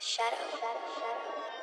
Shadow. Shadow. Shadow.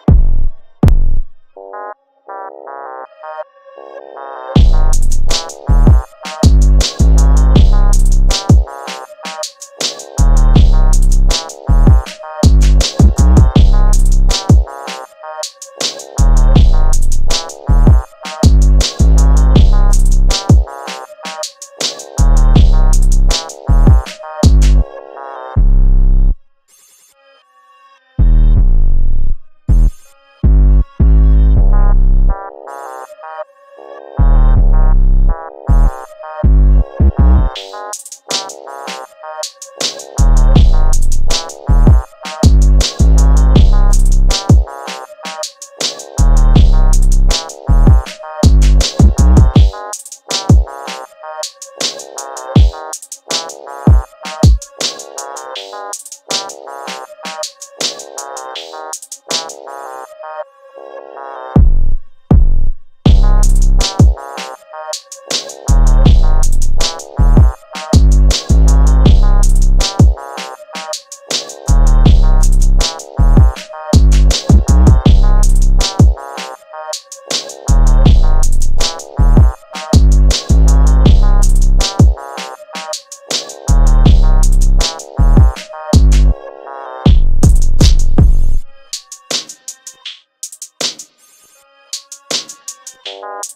Thank you. Thank